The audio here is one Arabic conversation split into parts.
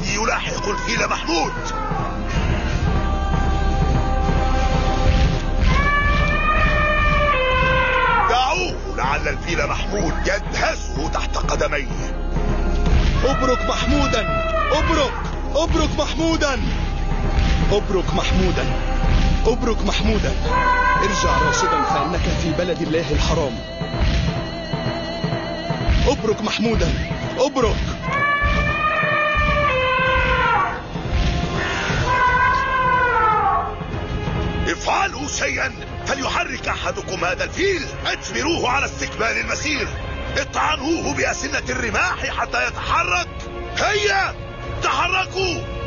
الذي يلاحق الفيل محمود. دعوه لعل الفيل محمود يدهسه تحت قدميه. ابرك محمودا ابرك ابرك محمودا. ابرك محمودا ابرك محمودا. ارجع راشدا فإنك في بلد الله الحرام. ابرك محمودا ابرك. شيئا فليحرك أحدكم هذا الفيل. اجبروه على استكمال المسير. اطعنوه بأسنة الرماح حتى يتحرك. هيا! تحركوا!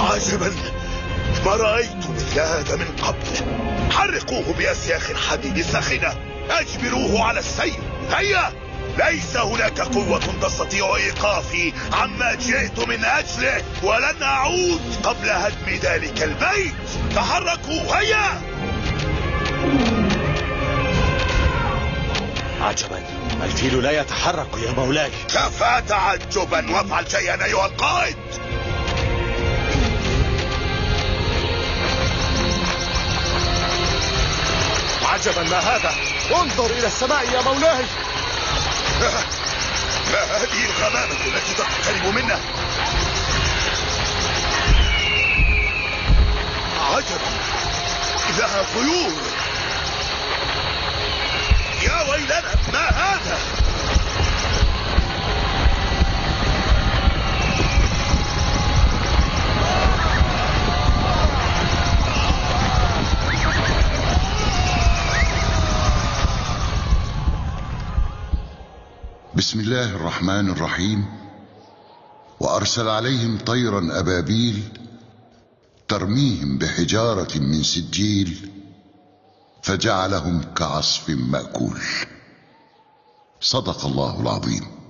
عجبا ما رأيت مثل هذا من قبل. حرقوه بأسياخ الحديد الساخنة. اجبروه على السير. هيا! ليس هناك قوة تستطيع إيقافي عما جئت من أجله ولن أعود قبل هدم ذلك البيت. تحركوا هيا! عجبا. الفيل لا يتحرك يا مولاي. كفى تعجبا وافعل شيئا أيها القائد! عجبا ما هذا. انظر إلى السماء يا مولاي. ما هذه الغمامة التي تقترب منا؟ عجبا. إنها طيور يا ويلنا. ما بسم الله الرحمن الرحيم. وأرسل عليهم طيرا أبابيل ترميهم بحجارة من سجيل فجعلهم كعصف مأكول. صدق الله العظيم.